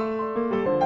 Música